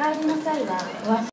帰りの際はお足